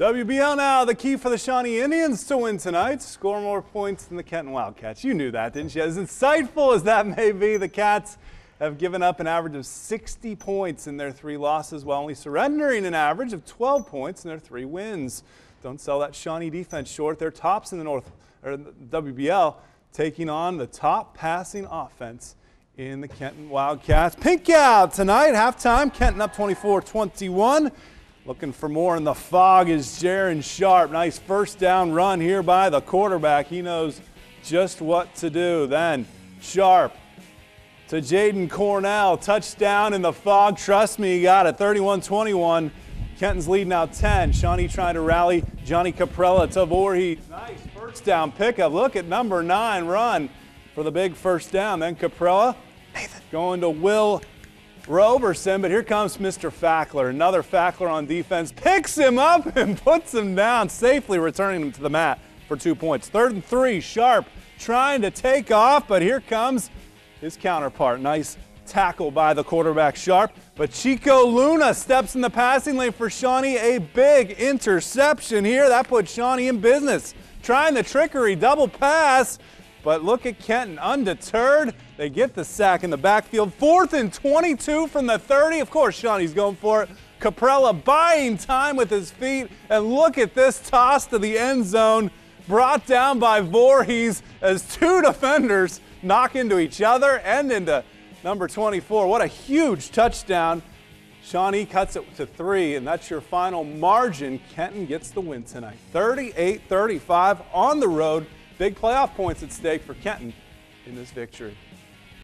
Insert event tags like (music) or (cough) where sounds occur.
WBL now, the key for the Shawnee Indians to win tonight. Score more points than the Kenton Wildcats. You knew that, didn't you? As insightful as that may be, the Cats have given up an average of 60 points in their three losses while only surrendering an average of 12 points in their three wins. Don't sell that Shawnee defense short. They're tops in the North or WBL, taking on the top passing offense in the Kenton Wildcats. Pink out tonight, halftime. Kenton up 24-21. Looking for more in the fog is Jaron Sharp. Nice first down run here by the quarterback. He knows just what to do. Then Sharp to Jaden Cornell. Touchdown in the fog. Trust me, he got it. 31 21. Kenton's lead now 10. Shawnee trying to rally Johnny Caprella to Voorhees. Nice first down pickup. Look at number nine run for the big first down. Then Caprella Nathan going to Will Roberson, but here comes Mr. Fackler. Another Fackler on defense, picks him up (laughs) and puts him down, safely returning him to the mat for two points. Third and three, Sharp trying to take off, but here comes his counterpart. Nice tackle by the quarterback, Sharp. But Chico Luna steps in the passing lane for Shawnee. A big interception here. That puts Shawnee in business. Trying the trickery, double pass. But look at Kenton, undeterred. They get the sack in the backfield. Fourth and 22 from the 30. Of course, Shawnee's going for it. Caprella buying time with his feet. And look at this toss to the end zone. Brought down by Voorhees as two (laughs) defenders knock into each other and into number 24. What a huge touchdown. Shawnee cuts it to three, and that's your final margin. Kenton gets the win tonight. 38 35 on the road. Big playoff points at stake for Kenton in this victory.